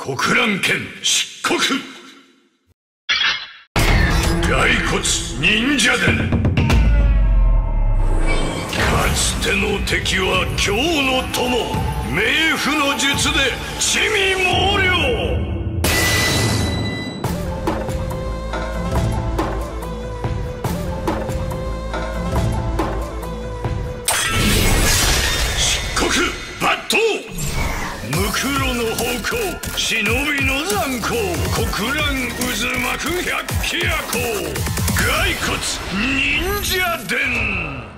国乱剣漆黒骸骨忍者伝かつての敵は今日の友。冥府の術で地味猛量。漆黒抜刀。黒の方向。忍びの残光国乱渦巻く百鬼夜行。骸骨忍者伝。